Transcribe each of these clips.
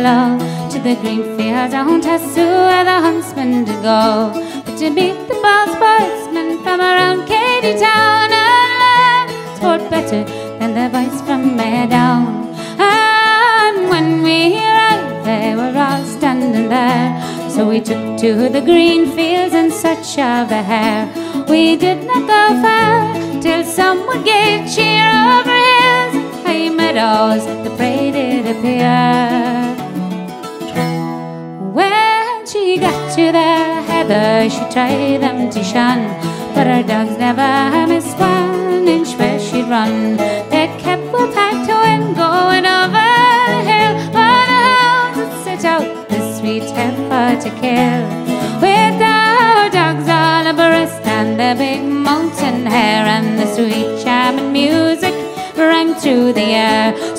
below to the green fields down to where the huntsmen to go. But to meet the ball sportsmen from around Katy Town, and sport better than the boys from down. And when we arrived, they were all standing there. So we took to the green fields in search of a hare. We did not go far till someone gave cheer over hills and meadows. The heather, she tried them to shun, but her dogs never missed one inch where she'd run. They kept well packed to and going over hill, while the hounds would set out the sweet heifer to kill. With our dogs all abreast and the big mountain hare and the sweet charming music rang through the air.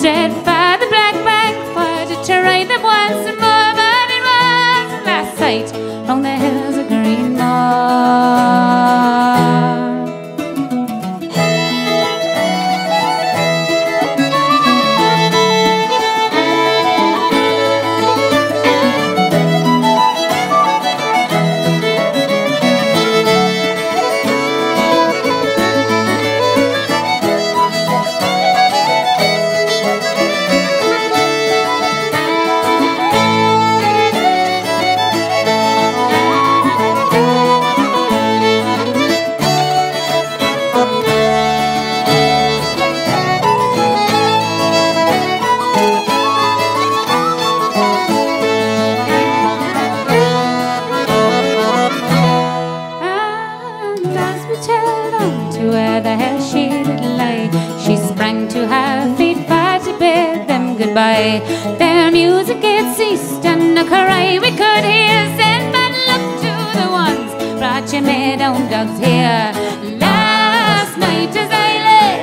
The hell she did lie, she sprang to her feet for to bid them goodbye. Their music had ceased, and a cry we could hear send but look to the ones brought your meadow dogs here. Last night as I lay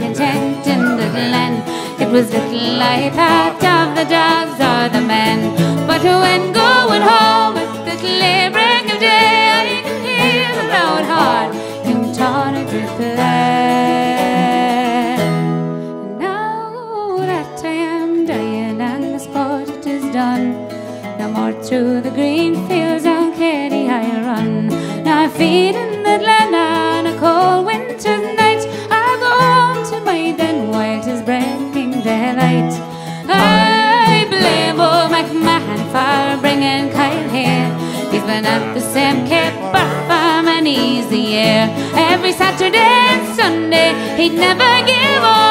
content in the glen, it was little I thought of the dogs or the men. But when going Feed in the glen on a cold winter's night. I go home to my den while 'tis breaking daylight. I blame old McMahon for bringing Kyle here. He's been at the same cape for many a year. Every Saturday and Sunday, he'd never give or